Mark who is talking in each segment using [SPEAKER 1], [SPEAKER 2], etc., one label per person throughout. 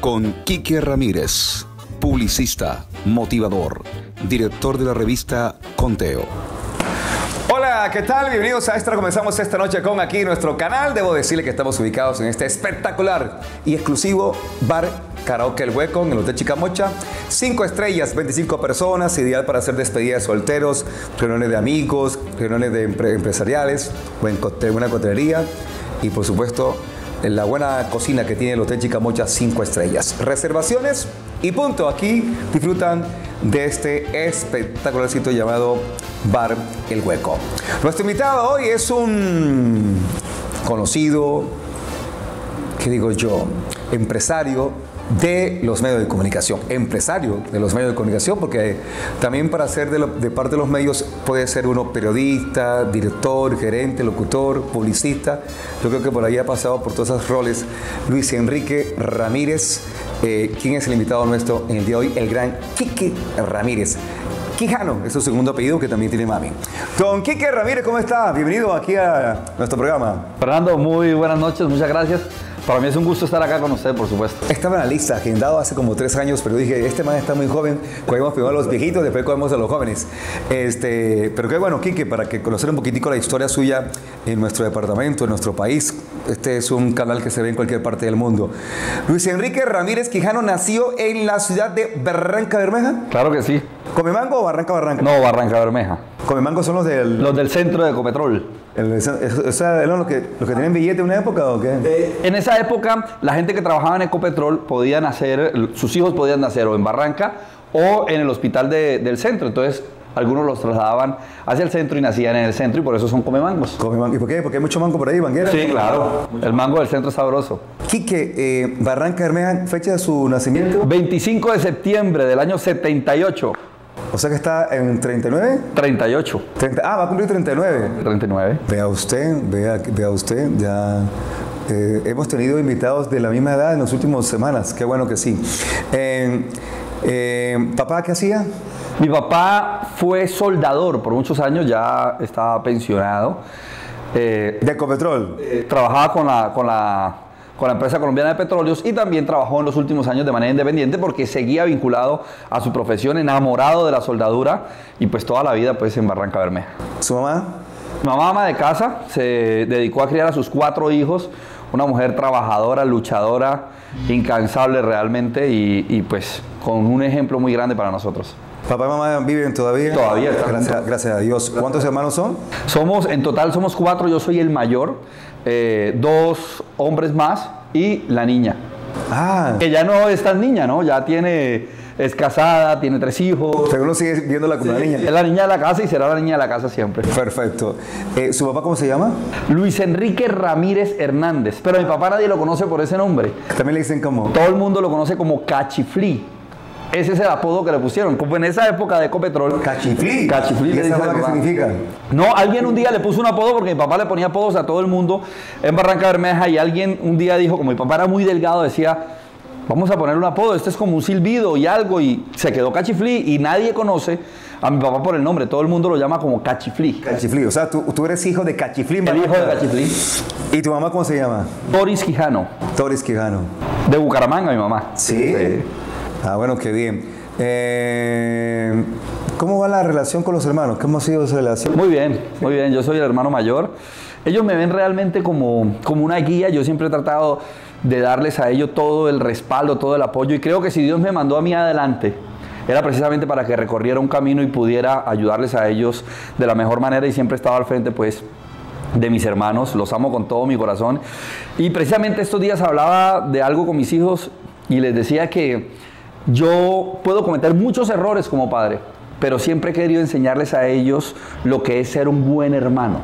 [SPEAKER 1] con Quique Ramírez, publicista, motivador, director de la revista Conteo.
[SPEAKER 2] Hola, ¿qué tal? Bienvenidos a esta. Comenzamos esta noche con aquí nuestro canal. Debo decirle que estamos ubicados en este espectacular y exclusivo bar Karaoke El Hueco en el Hotel Chicamocha. Cinco estrellas, 25 personas, ideal para hacer despedidas de solteros, reuniones de amigos, reuniones de empre- empresariales, buen buena coctelería y por supuesto la buena cocina que tiene el Hotel Chicamocha, cinco estrellas. Reservaciones y punto. Aquí disfrutan de este espectacular sitio llamado Bar El Hueco. Nuestro invitado hoy es un conocido, ¿qué digo yo? Empresario de los medios de comunicación, empresario de los medios de comunicación, porque también para ser de, lo- de parte de los medios puede ser uno periodista, director, gerente, locutor, publicista. Yo creo que por ahí ha pasado por todos esos roles Luis Enrique Ramírez, eh, quien es el invitado nuestro en el día de hoy, el gran Quique Ramírez. Quijano es su segundo apellido que también tiene mami. Don Quique Ramírez, ¿cómo está? Bienvenido aquí a nuestro programa.
[SPEAKER 3] Fernando, muy buenas noches, muchas gracias. Para mí es un gusto estar acá con usted, por supuesto.
[SPEAKER 2] Estaba en la lista, agendado hace como tres años, pero dije, este man está muy joven, cogemos primero a los viejitos, después cogemos a los jóvenes. Este, pero qué bueno, Quique, para que conocer un poquitico la historia suya en nuestro departamento, en nuestro país. Este es un canal que se ve en cualquier parte del mundo. Luis Enrique Ramírez Quijano nació en la ciudad de Barranca Bermeja.
[SPEAKER 3] Claro que sí.
[SPEAKER 2] ¿Comemango o Barranca Barranca?
[SPEAKER 3] No, Barranca Bermeja.
[SPEAKER 2] Comemango son los del...
[SPEAKER 3] Los del centro de Copetrol.
[SPEAKER 2] El- o sea, ¿eran los que, los que tenían billete en una época o qué?
[SPEAKER 3] En esa época, la gente que trabajaba en Ecopetrol podía nacer, sus hijos podían nacer o en Barranca o en el hospital de- del centro. Entonces, algunos los trasladaban hacia el centro y nacían en el centro y por eso son comemangos.
[SPEAKER 2] Comemango. ¿Y por qué? Porque hay mucho mango por ahí, Banguera.
[SPEAKER 3] Sí, claro. El mango del centro es sabroso.
[SPEAKER 2] Quique, eh, Barranca Bermeja, fecha de su nacimiento.
[SPEAKER 3] 25 de septiembre del año 78.
[SPEAKER 2] O sea que está en 39.
[SPEAKER 3] 38.
[SPEAKER 2] 30 ah, va a cumplir 39.
[SPEAKER 3] 39.
[SPEAKER 2] Vea usted, vea, vea usted, ya eh, hemos tenido invitados de la misma edad en las últimas semanas. Qué bueno que sí. Eh, eh, ¿Papá qué hacía?
[SPEAKER 3] Mi papá fue soldador por muchos años, ya estaba pensionado.
[SPEAKER 2] De Ecopetrol.
[SPEAKER 3] trabajaba con la, con, la, con la empresa colombiana de petróleos y también trabajó en los últimos años de manera independiente porque seguía vinculado a su profesión, enamorado de la soldadura y pues toda la vida pues en Barranca Bermeja.
[SPEAKER 2] ¿Su mamá?
[SPEAKER 3] Mamá ama de casa, se dedicó a criar a sus cuatro hijos, una mujer trabajadora, luchadora, incansable realmente y, y, pues con un ejemplo muy grande para nosotros.
[SPEAKER 2] ¿Papá y mamá viven todavía?
[SPEAKER 3] Todavía
[SPEAKER 2] Gracias, gracias a Dios. ¿Cuántos hermanos son?
[SPEAKER 3] Somos, en total somos cuatro, yo soy el mayor, eh, dos hombres más y la niña.
[SPEAKER 2] Ah,
[SPEAKER 3] Que ya no es tan niña, ¿no? Ya tiene, es casada, tiene tres hijos.
[SPEAKER 2] según sigue viéndola como una niña.
[SPEAKER 3] Es la niña de la casa y será la niña de la casa siempre.
[SPEAKER 2] Perfecto. Eh, ¿Su papá cómo se llama?
[SPEAKER 3] Luis Enrique Ramírez Hernández. Pero mi papá nadie lo conoce por ese nombre.
[SPEAKER 2] También le dicen como...
[SPEAKER 3] Todo el mundo lo conoce como Cachiflí. Ese es el apodo que le pusieron. Como en esa época de Ecopetrol.
[SPEAKER 2] Cachiflí.
[SPEAKER 3] Cachiflí
[SPEAKER 2] ¿Y esa qué significa?
[SPEAKER 3] No, alguien un día le puso un apodo porque mi papá le ponía apodos a todo el mundo en Barranca Bermeja y alguien un día dijo, como mi papá era muy delgado, decía, vamos a poner un apodo, este es como un silbido y algo y se quedó Cachiflí y nadie conoce a mi papá por el nombre, todo el mundo lo llama como Cachiflí.
[SPEAKER 2] Cachiflí. O sea, tú, tú eres hijo de Cachiflí.
[SPEAKER 3] El hijo de. Cachiflí.
[SPEAKER 2] ¿Y tu mamá cómo se llama?
[SPEAKER 3] Boris Quijano,
[SPEAKER 2] Torres Quijano.
[SPEAKER 3] de Bucaramanga mi mamá.
[SPEAKER 2] ¿Sí? Ah, bueno, qué bien. Eh, ¿Cómo va la relación con los hermanos? ¿Cómo ha sido esa relación?
[SPEAKER 3] Muy bien, muy bien. Yo soy el hermano mayor. Ellos me ven realmente como, como una guía. Yo siempre he tratado de darles a ellos todo el respaldo, todo el apoyo. Y creo que si Dios me mandó a mí adelante, era precisamente para que recorriera un camino y pudiera ayudarles a ellos de la mejor manera. Y siempre estaba al frente, pues, de mis hermanos. Los amo con todo mi corazón. Y precisamente estos días hablaba de algo con mis hijos y les decía que yo puedo cometer muchos errores como padre, pero siempre he querido enseñarles a ellos lo que es ser un buen hermano.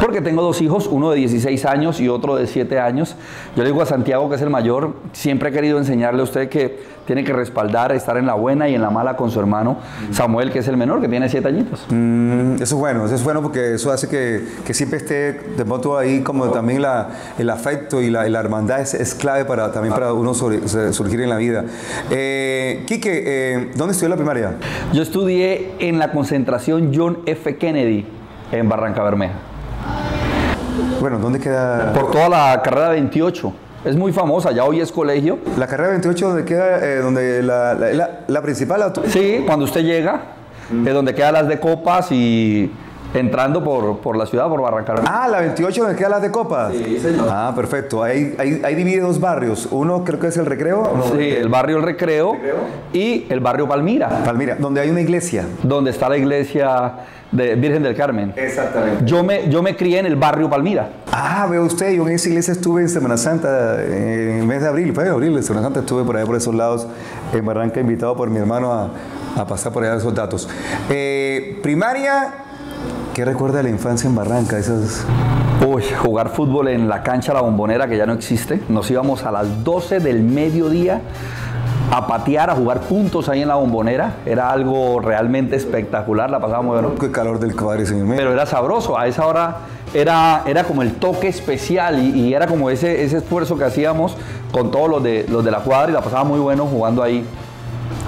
[SPEAKER 3] Porque tengo dos hijos, uno de 16 años y otro de 7 años. Yo le digo a Santiago, que es el mayor, siempre he querido enseñarle a usted que tiene que respaldar, estar en la buena y en la mala con su hermano Samuel, que es el menor, que tiene 7 añitos.
[SPEAKER 2] Mm, eso es bueno, eso es bueno porque eso hace que, que siempre esté de pronto ahí como también la, el afecto y la, y la hermandad es, es clave para, también para uno sobre- surgir en la vida. Eh, Quique, eh, ¿dónde estudió la primaria?
[SPEAKER 3] Yo estudié en la concentración John F. Kennedy en Barranca Bermeja.
[SPEAKER 2] Bueno, ¿dónde queda?
[SPEAKER 3] Por toda la carrera 28. Es muy famosa, ya hoy es colegio.
[SPEAKER 2] La carrera 28, donde queda, eh, donde la, la, la- la principal
[SPEAKER 3] Sí, cuando usted llega, es donde quedan las de copas y entrando por, por la ciudad, por Barranca.
[SPEAKER 2] Ah, la 28 donde quedan las de copas.
[SPEAKER 3] Sí, señor.
[SPEAKER 2] Ah, perfecto. Ahí, ahí, ahí divide dos barrios. Uno creo que es el Recreo.
[SPEAKER 3] Sí, el barrio El Recreo y el barrio Palmira,
[SPEAKER 2] Palmira, donde hay una iglesia.
[SPEAKER 3] donde está la iglesia de Virgen del Carmen.
[SPEAKER 2] Exactamente.
[SPEAKER 3] Yo me, yo me crié en el barrio Palmira.
[SPEAKER 2] Ah, veo usted, yo en esa iglesia estuve en Semana Santa, eh, en el mes de abril, fue en abril, en Semana Santa estuve por allá por esos lados, en Barranca, invitado por mi hermano a, a pasar por allá esos datos. Eh, primaria, ¿qué recuerda de la infancia en Barranca? Esas...
[SPEAKER 3] Uy, jugar fútbol en la cancha La Bombonera, que ya no existe. Nos íbamos a las 12 del mediodía a patear, a jugar puntos ahí en La Bombonera. Era algo realmente espectacular, la pasábamos muy bueno.
[SPEAKER 2] Qué calor del señor.
[SPEAKER 3] Pero era sabroso, a esa hora era, era como el toque especial y, y era como ese, ese esfuerzo que hacíamos con todos los de, los de la cuadra y la pasaba muy bueno jugando ahí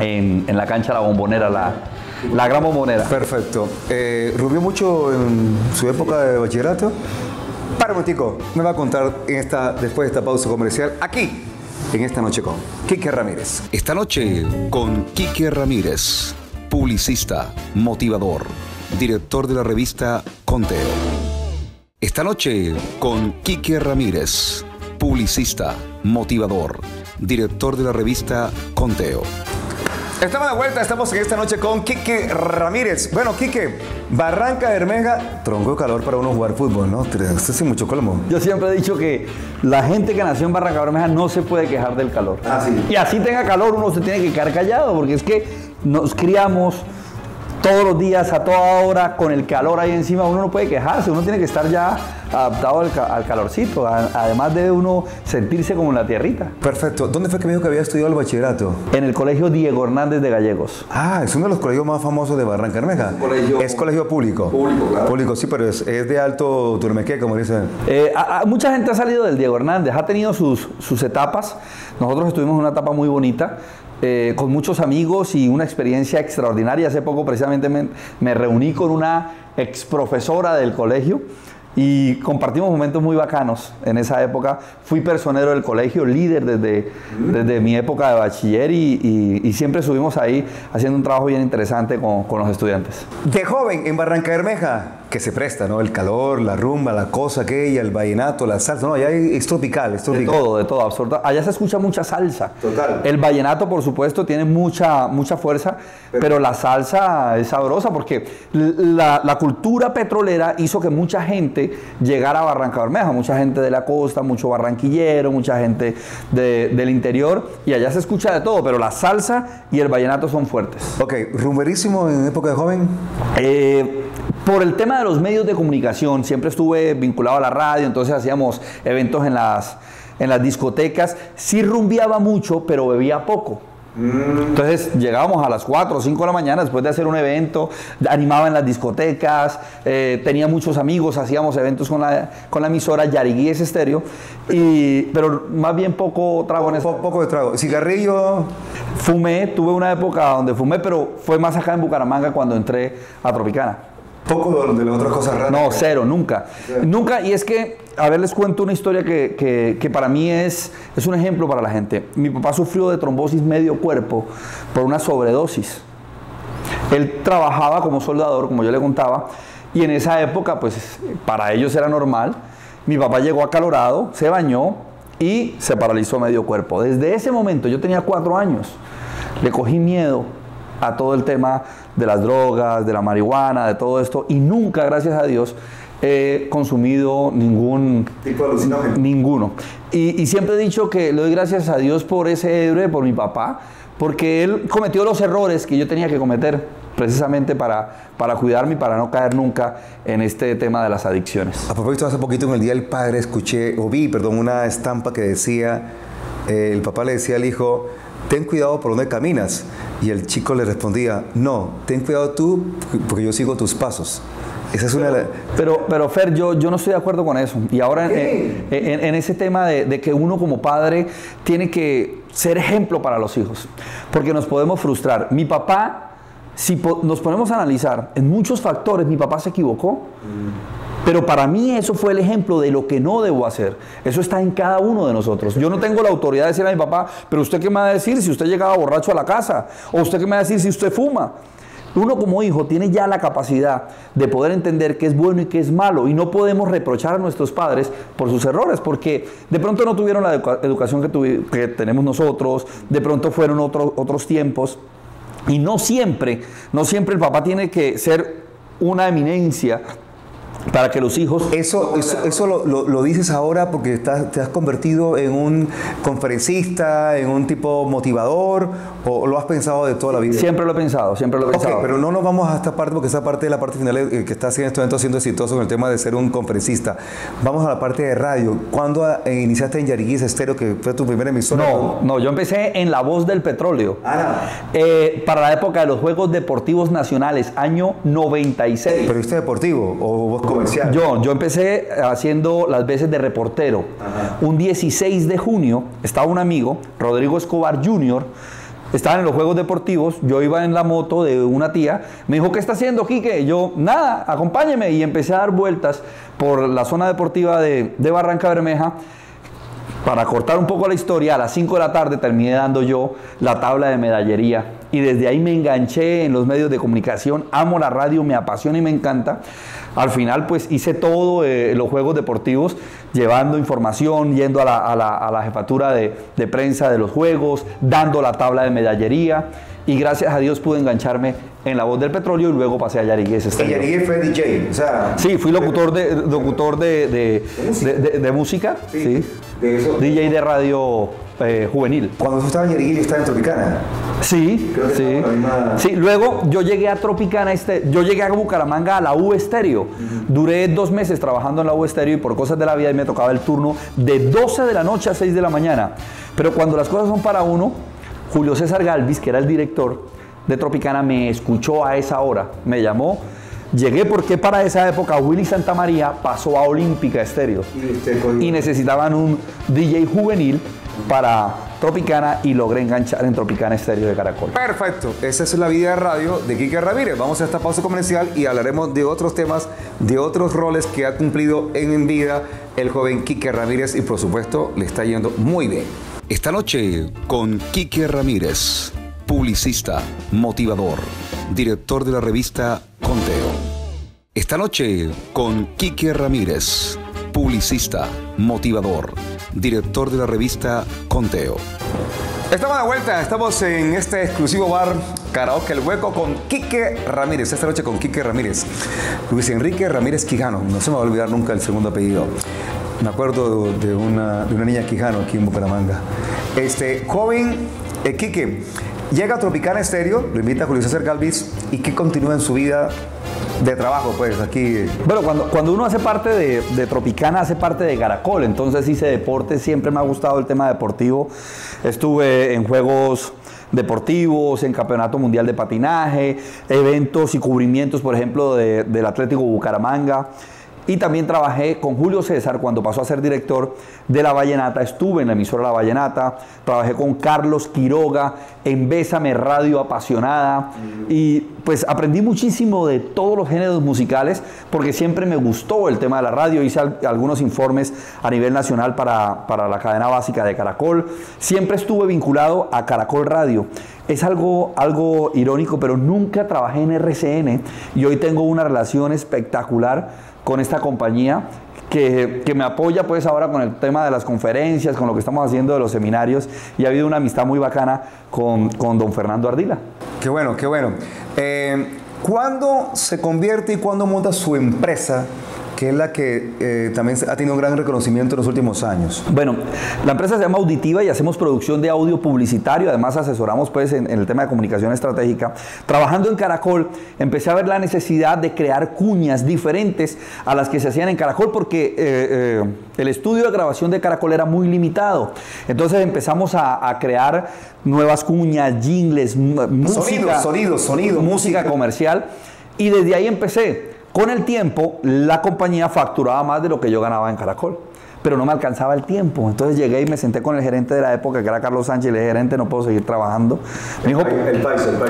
[SPEAKER 3] en, en la cancha La Bombonera, la, la gran Bombonera.
[SPEAKER 2] Perfecto. Eh, ¿Rubió mucho en su época de bachillerato? Para un me va a contar en esta, después de esta pausa comercial, aquí, en esta noche con Quique Ramírez.
[SPEAKER 1] Esta noche con Quique Ramírez, publicista, motivador, director de la revista Conteo. Esta noche con Quique Ramírez, publicista, motivador, director de la revista Conteo.
[SPEAKER 2] Estamos de vuelta, estamos en esta noche con Quique Ramírez. Bueno, Quique, Barranca Bermeja, tronco de calor para uno jugar fútbol, ¿no? Esto sin mucho colmo.
[SPEAKER 3] Yo siempre he dicho que la gente que nació en Barranca Bermeja no se puede quejar del calor.
[SPEAKER 2] Ah, sí.
[SPEAKER 3] Y así tenga calor, uno se tiene que quedar callado, porque es que nos criamos todos los días, a toda hora, con el calor ahí encima, uno no puede quejarse, uno tiene que estar ya adaptado al, ca- al calorcito, a- además de uno sentirse como en la tierrita.
[SPEAKER 2] Perfecto. ¿Dónde fue que me dijo que había estudiado el bachillerato?
[SPEAKER 3] En el colegio Diego Hernández de Gallegos.
[SPEAKER 2] Ah, es uno de los colegios más famosos de Barranca Bermeja.
[SPEAKER 3] colegio-
[SPEAKER 2] es colegio público.
[SPEAKER 3] Público, claro.
[SPEAKER 2] Público, sí, pero es, es de alto turmequé, como dicen.
[SPEAKER 3] Eh, a- a- mucha gente ha salido del Diego Hernández, ha tenido sus, sus etapas. Nosotros estuvimos en una etapa muy bonita, eh, con muchos amigos y una experiencia extraordinaria. Hace poco precisamente me, reuní con una ex profesora del colegio y compartimos momentos muy bacanos en esa época. Fui personero del colegio, líder desde, desde mi época de bachiller y, y- y siempre estuvimos ahí haciendo un trabajo bien interesante con, con los estudiantes.
[SPEAKER 2] De joven en Barranca Bermeja, que se presta, ¿no? El calor, la rumba, la cosa aquella, el vallenato, la salsa. No, allá es tropical, es
[SPEAKER 3] De
[SPEAKER 2] tropical.
[SPEAKER 3] todo, de todo, absoluta. Allá se escucha mucha salsa.
[SPEAKER 2] Total.
[SPEAKER 3] El vallenato, por supuesto, tiene mucha, mucha fuerza, pero, la salsa es sabrosa porque la, la cultura petrolera hizo que mucha gente llegara a Barranca Bermeja, mucha gente de la costa, mucho barranquillero, mucha gente de- del interior, y allá se escucha de todo, pero la salsa y el vallenato son fuertes.
[SPEAKER 2] Ok, rumberísimo en época de joven.
[SPEAKER 3] Eh, por el tema de los medios de comunicación, siempre estuve vinculado a la radio, entonces hacíamos eventos en las, en las discotecas. Sí rumbeaba mucho, pero bebía poco. Entonces llegábamos a las 4 o 5 de la mañana después de hacer un evento, animaba en las discotecas, eh, tenía muchos amigos, hacíamos eventos con la, con la emisora Yariguíes Estéreo, y, pero más bien poco trago en eso.
[SPEAKER 2] Po- poco de trago. Cigarrillo.
[SPEAKER 3] Fumé, tuve una época donde fumé, pero fue más acá en Bucaramanga cuando entré a Tropicana.
[SPEAKER 2] Poco de, las otras cosas raras.
[SPEAKER 3] No, cero, nunca. Nunca, y es que, a ver, les cuento una historia que, que- que para mí es, es un ejemplo para la gente. Mi papá sufrió de trombosis medio cuerpo por una sobredosis. Él trabajaba como soldador, como yo le contaba, y en esa época, pues, para ellos era normal. Mi papá llegó acalorado, se bañó y se paralizó medio cuerpo. Desde ese momento, yo tenía cuatro años, le cogí miedo a todo el tema de las drogas, de la marihuana, de todo esto, y nunca, gracias a Dios, he consumido ningún
[SPEAKER 2] Tipo alucinógeno.
[SPEAKER 3] Ninguno. Y, y siempre he dicho que le doy gracias a Dios por ese héroe, por mi papá, porque él cometió los errores que yo tenía que cometer precisamente para, para cuidarme y para no caer nunca en este tema de las adicciones.
[SPEAKER 2] A propósito, hace poquito en el Día del Padre escuché, o vi, perdón, una estampa que decía, eh, el papá le decía al hijo, ten cuidado por donde caminas. Y el chico le respondía, no, ten cuidado tú, porque yo sigo tus pasos. Esa es una.
[SPEAKER 3] Pero, pero Fer, yo, yo no estoy de acuerdo con eso. Y ahora en, en- en ese tema de, de que uno como padre tiene que ser ejemplo para los hijos, porque nos podemos frustrar. Mi papá, si nos ponemos a analizar, en muchos factores mi papá se equivocó. Pero para mí eso fue el ejemplo de lo que no debo hacer. Eso está en cada uno de nosotros. Yo no tengo la autoridad de decir a mi papá, pero usted qué me va a decir si usted llegaba borracho a la casa, o usted qué me va a decir si usted fuma. Uno como hijo tiene ya la capacidad de poder entender qué es bueno y qué es malo y no podemos reprochar a nuestros padres por sus errores porque de pronto no tuvieron la educación que, que, tenemos nosotros, de pronto fueron otros tiempos y no siempre, no siempre el papá tiene que ser una eminencia para que los hijos...
[SPEAKER 2] Eso, eso, lo, dices ahora porque estás, te has convertido en un conferencista, en un tipo motivador, o lo has pensado de toda la vida?
[SPEAKER 3] Siempre lo he pensado, siempre lo he pensado.
[SPEAKER 2] pero no nos vamos a esta parte porque esa parte de la parte final eh, que está haciendo este evento siendo exitoso en el tema de ser un conferencista. Vamos a la parte de radio. ¿Cuándo eh, iniciaste en Yariguis Estéreo, que fue tu primera emisora?
[SPEAKER 3] No, no, yo empecé en La Voz del Petróleo. Ah. Eh, para la época de los Juegos Deportivos Nacionales, año 96.
[SPEAKER 2] ¿Pero usted deportivo o vos comercial?
[SPEAKER 3] Yo, yo empecé haciendo las veces de reportero. Un 16 de junio estaba un amigo, Rodrigo Escobar Jr., estaban en los juegos deportivos, yo iba en la moto de una tía, me dijo, ¿qué está haciendo, Quique? Yo, nada, acompáñeme. Y empecé a dar vueltas por la zona deportiva de, de Barranca Bermeja. Para cortar un poco la historia, a las 5 de la tarde terminé dando yo la tabla de medallería y desde ahí me enganché en los medios de comunicación, amo la radio, me apasiona y me encanta. Al final pues hice todo eh, los juegos deportivos, llevando información, yendo a la, jefatura de, prensa de los juegos, dando la tabla de medallería y gracias a Dios pude engancharme en La Voz del Petróleo y luego pasé a Yarigués.
[SPEAKER 2] ¿Y Yarigués fue DJ? O sea,
[SPEAKER 3] sí, fui locutor de, locutor de, de, música, sí. DJ de radio eh, juvenil.
[SPEAKER 2] Cuando tú estabas en Yarigués, yo estaba en Tropicana.
[SPEAKER 3] Sí, sí. Sí, luego yo llegué a Tropicana, este, yo llegué a Bucaramanga a la U Estéreo. Duré dos meses trabajando en la U Estéreo y por cosas de la vida me tocaba el turno de 12 de la noche a 6 de la mañana. Pero cuando las cosas son para uno, Julio César Galvis, que era el director de Tropicana, me escuchó a esa hora, me llamó. Llegué porque para esa época Willy Santa María pasó a Olímpica Estéreo y necesitaban un DJ juvenil para Tropicana y logré enganchar en Tropicana Estéreo de Caracol.
[SPEAKER 2] Perfecto, esa es la vida de radio de Quique Ramírez. Vamos a esta pausa comercial y hablaremos de otros temas, de otros roles que ha cumplido en vida el joven Quique Ramírez y por supuesto le está yendo muy bien.
[SPEAKER 1] Esta noche con Quique Ramírez, publicista, motivador, director de la revista Conteo. Esta noche con Quique Ramírez, publicista, motivador director de la revista Conteo.
[SPEAKER 2] Estamos de vuelta, estamos en este exclusivo bar Karaoke El Hueco con Quique Ramírez, esta noche con Quique Ramírez. Luis Enrique Ramírez Quijano, no se me va a olvidar nunca el segundo apellido. Me acuerdo de una, de una niña Quijano aquí en Bucaramanga. Este joven eh, Quique llega a Tropicana Estéreo, lo invita a Julio César Galvis y que continúa en su vida de trabajo, pues aquí.
[SPEAKER 3] Bueno, cuando, cuando uno hace parte de, Tropicana, hace parte de Caracol, entonces hice deporte, siempre me ha gustado el tema deportivo. Estuve en juegos deportivos, en Campeonato Mundial de Patinaje, eventos y cubrimientos, por ejemplo, del Atlético Bucaramanga. Y también trabajé con Julio César cuando pasó a ser director de La Vallenata. Estuve en la emisora La Vallenata. Trabajé con Carlos Quiroga en Bésame Radio Apasionada. Y pues aprendí muchísimo de todos los géneros musicales porque siempre me gustó el tema de la radio. Hice algunos informes a nivel nacional para, para la cadena básica de Caracol. Siempre estuve vinculado a Caracol Radio. Es algo, algo irónico, pero nunca trabajé en RCN y hoy tengo una relación espectacular con esta compañía que, me apoya pues ahora con el tema de las conferencias, con lo que estamos haciendo de los seminarios y ha habido una amistad muy bacana con, don Fernando Ardila.
[SPEAKER 2] Qué bueno, qué bueno. Eh, ¿Cuándo se convierte y cuándo monta su empresa que es la que eh, también ha tenido un gran reconocimiento en los últimos años.
[SPEAKER 3] Bueno, la empresa se llama Auditiva y hacemos producción de audio publicitario, además asesoramos pues en, el tema de comunicación estratégica. Trabajando en Caracol, empecé a ver la necesidad de crear cuñas diferentes a las que se hacían en Caracol porque eh, eh, el estudio de grabación de Caracol era muy limitado. Entonces empezamos a, crear nuevas cuñas, jingles, música,
[SPEAKER 2] sonido, sonido,
[SPEAKER 3] música comercial y desde ahí empecé. Con el tiempo, la compañía facturaba más de lo que yo ganaba en Caracol, pero no me alcanzaba el tiempo. Entonces llegué y me senté con el gerente de la época, que era Carlos Sánchez, y le dije, gerente, no puedo seguir trabajando. Me dijo,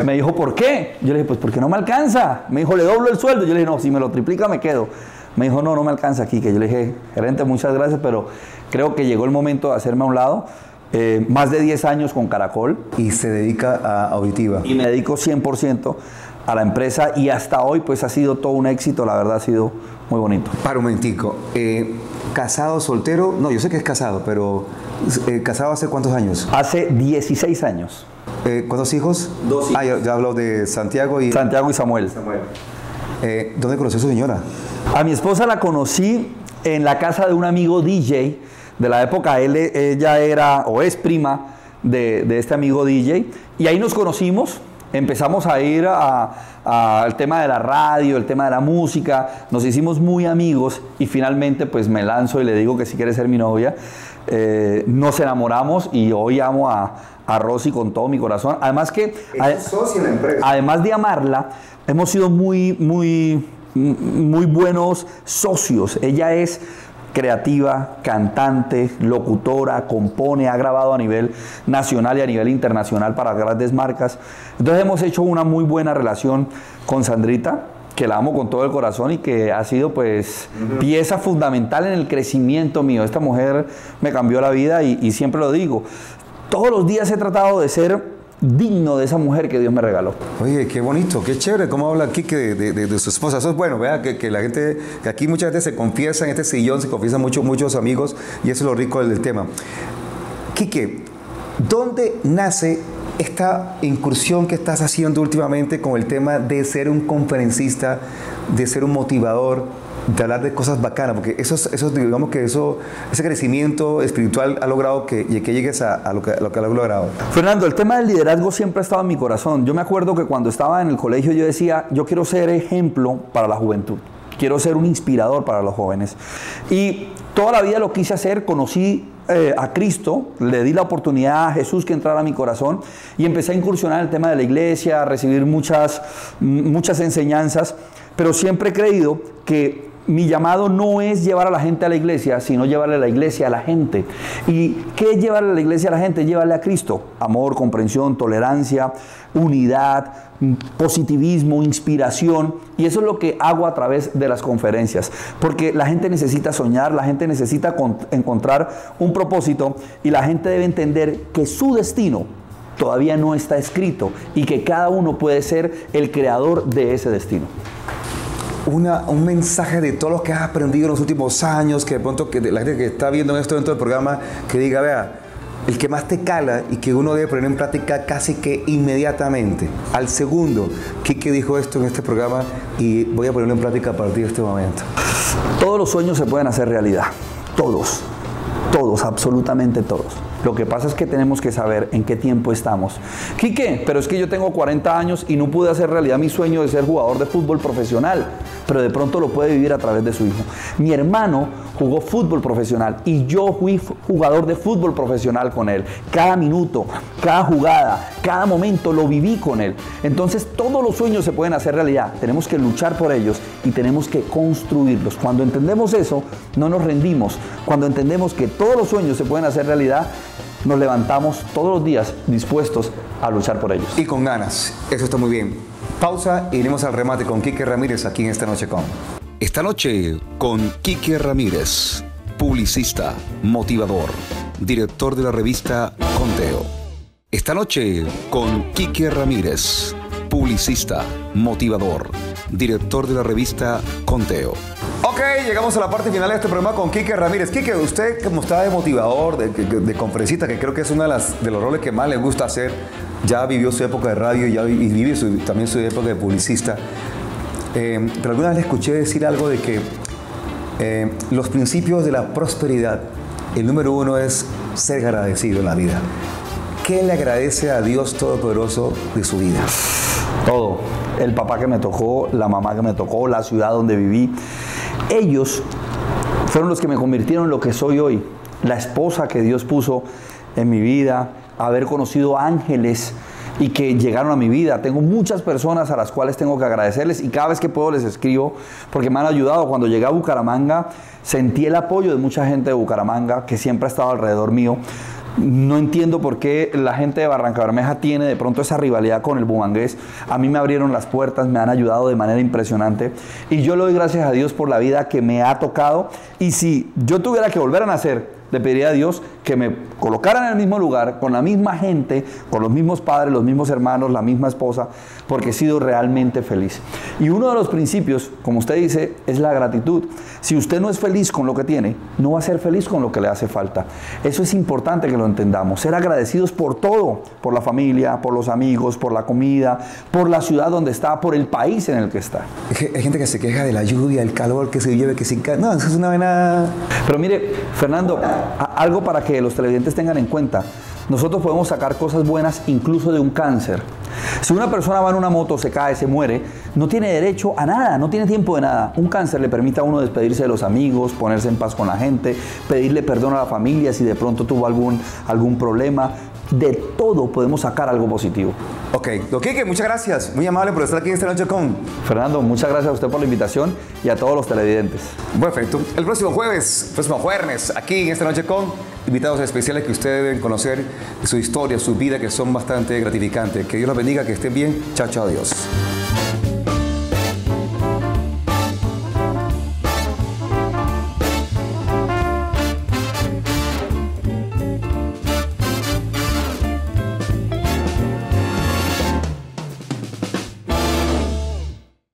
[SPEAKER 3] me dijo, ¿por qué? Yo le dije, pues porque no me alcanza. Me dijo, le doblo el sueldo. Yo le dije, no, si me lo triplica me quedo. Me dijo, no, no me alcanza aquí, que yo le dije, gerente, muchas gracias, pero creo que llegó el momento de hacerme a un lado. Eh, más de 10 años con Caracol.
[SPEAKER 2] Y se dedica a auditiva.
[SPEAKER 3] Y me dedico 100% a la empresa y hasta hoy pues ha sido todo un éxito, la verdad ha sido muy bonito.
[SPEAKER 2] Para un momentico, eh, casado, soltero, no, yo sé que es casado, pero eh, casado hace cuántos años?
[SPEAKER 3] Hace 16 años.
[SPEAKER 2] Eh, ¿Cuántos hijos?
[SPEAKER 3] Dos hijos.
[SPEAKER 2] Ah, ya, ya hablo de Santiago y...
[SPEAKER 3] Santiago y Samuel.
[SPEAKER 2] Eh, ¿Dónde conoció a su señora?
[SPEAKER 3] A mi esposa la conocí en la casa de un amigo DJ de la época, él, ella era o es prima de, de este amigo DJ y ahí nos conocimos empezamos a ir al tema de la radio, el tema de la música, nos hicimos muy amigos y finalmente pues me lanzo y le digo que si quiere ser mi novia. Eh, nos enamoramos y hoy amo a, a, Rosy con todo mi corazón. Además que, además de amarla, hemos sido muy, muy, muy buenos socios. Ella es creativa, cantante, locutora, compone, ha grabado a nivel nacional y a nivel internacional para grandes marcas. Entonces hemos hecho una muy buena relación con Sandrita, que la amo con todo el corazón y que ha sido pues pieza fundamental en el crecimiento mío. Esta mujer me cambió la vida y, y siempre lo digo. Todos los días he tratado de ser digno de esa mujer que Dios me regaló.
[SPEAKER 2] Oye, qué bonito, qué chévere, cómo habla aquí de, su esposa. Eso es bueno, vea, que, la gente, que aquí mucha gente se confiesa en este sillón, se confiesan mucho, muchos amigos, y eso es lo rico del tema. Quique, ¿dónde nace esta incursión que estás haciendo últimamente con el tema de ser un conferencista, de ser un motivador, de hablar de cosas bacanas, porque eso, eso digamos que eso, ese crecimiento espiritual ha logrado que, que llegues a, lo que, lo que ha logrado.
[SPEAKER 3] Fernando, el tema del liderazgo siempre ha estado en mi corazón. Yo me acuerdo que cuando estaba en el colegio yo decía, yo quiero ser ejemplo para la juventud, quiero ser un inspirador para los jóvenes. Y toda la vida lo quise hacer, conocí eh, a Cristo, le di la oportunidad a Jesús que entrara a mi corazón y empecé a incursionar en el tema de la iglesia, a recibir muchas, muchas enseñanzas, pero siempre he creído que mi llamado no es llevar a la gente a la iglesia, sino llevarle a la iglesia a la gente. ¿Y qué es llevarle a la iglesia a la gente? Llevarle a Cristo. Amor, comprensión, tolerancia, unidad, positivismo, inspiración. Y eso es lo que hago a través de las conferencias. Porque la gente necesita soñar, la gente necesita encontrar un propósito y la gente debe entender que su destino todavía no está escrito y que cada uno puede ser el creador de ese destino
[SPEAKER 2] un mensaje de todo lo que has aprendido en los últimos años, que de pronto que la gente que está viendo esto dentro del programa, que diga, vea, el que más te cala y que uno debe poner en práctica casi que inmediatamente. Al segundo, Kike dijo esto en este programa y voy a ponerlo en práctica a partir de este momento.
[SPEAKER 3] Todos los sueños se pueden hacer realidad, todos, todos, absolutamente todos. Lo que pasa es que tenemos que saber en qué tiempo estamos. Quique, pero es que yo tengo 40 años y no pude hacer realidad mi sueño de ser jugador de fútbol profesional, pero de pronto lo puede vivir a través de su hijo. Mi hermano jugó fútbol profesional y yo fui jugador de fútbol profesional con él. Cada minuto, cada jugada, cada momento lo viví con él. Entonces todos los sueños se pueden hacer realidad. Tenemos que luchar por ellos y tenemos que construirlos. Cuando entendemos eso, no nos rendimos. Cuando entendemos que todos los sueños se pueden hacer realidad, nos levantamos todos los días dispuestos a luchar por ellos.
[SPEAKER 2] Y con ganas. Eso está muy bien. Pausa y iremos al remate con Quique Ramírez aquí en Esta Noche con.
[SPEAKER 1] Esta noche con Quique Ramírez, publicista, motivador, director de la revista Conteo. Esta noche con Quique Ramírez, publicista, motivador, director de la revista Conteo.
[SPEAKER 2] Ok, llegamos a la parte final de este programa con Quique Ramírez. Quique, usted como está de motivador, de, de, conferencista, que creo que es uno de, los roles que más le gusta hacer, ya vivió su época de radio y, ya, vive también su época de publicista. Eh, pero alguna vez le escuché decir algo de que eh, los principios de la prosperidad, el número uno es ser agradecido en la vida. ¿Qué le agradece a Dios Todopoderoso de su vida?
[SPEAKER 3] Todo. El papá que me tocó, la mamá que me tocó, la ciudad donde viví. Ellos fueron los que me convirtieron en lo que soy hoy. La esposa que Dios puso en mi vida, haber conocido ángeles y que llegaron a mi vida. Tengo muchas personas a las cuales tengo que agradecerles y cada vez que puedo les escribo porque me han ayudado. Cuando llegué a Bucaramanga sentí el apoyo de mucha gente de Bucaramanga que siempre ha estado alrededor mío No entiendo por qué la gente de Barranca Bermeja tiene de pronto esa rivalidad con el bumangués. A mí me abrieron las puertas, me han ayudado de manera impresionante y yo le doy gracias a Dios por la vida que me ha tocado. Y si yo tuviera que volver a nacer, le pediría a Dios que me colocaran en el mismo lugar, con la misma gente, con los mismos padres, los mismos hermanos, la misma esposa, porque he sido realmente feliz. Y uno de los principios, como usted dice, es la gratitud. Si usted no es feliz con lo que tiene, no va a ser feliz con lo que le hace falta. Eso es importante que lo entendamos. Ser agradecidos por todo, por la familia, por los amigos, por la comida, por la ciudad donde está, por el país en el que está.
[SPEAKER 2] Hay gente que se queja de la lluvia, el calor que se lleve, que sin... No, eso es una vena...
[SPEAKER 3] Pero mire, Fernando, algo para que los televidentes tengan en cuenta. Nosotros podemos sacar cosas buenas incluso de un cáncer. Si una persona va en una moto, se cae, se muere, no tiene derecho a nada, no tiene tiempo de nada. Un cáncer le permite a uno despedirse de los amigos, ponerse en paz con la gente, pedirle perdón a la familia si de pronto tuvo algún, algún problema. De todo podemos sacar algo positivo.
[SPEAKER 2] Ok, Quique, muchas gracias. Muy amable por estar aquí esta noche con.
[SPEAKER 3] Fernando, muchas gracias a usted por la invitación y a todos los televidentes.
[SPEAKER 2] Perfecto. El próximo jueves, próximo jueves, aquí en esta noche con invitados especiales que ustedes deben conocer su historia, su vida, que son bastante gratificantes. Que Dios los bendiga, que estén bien. Chao, chao, adiós.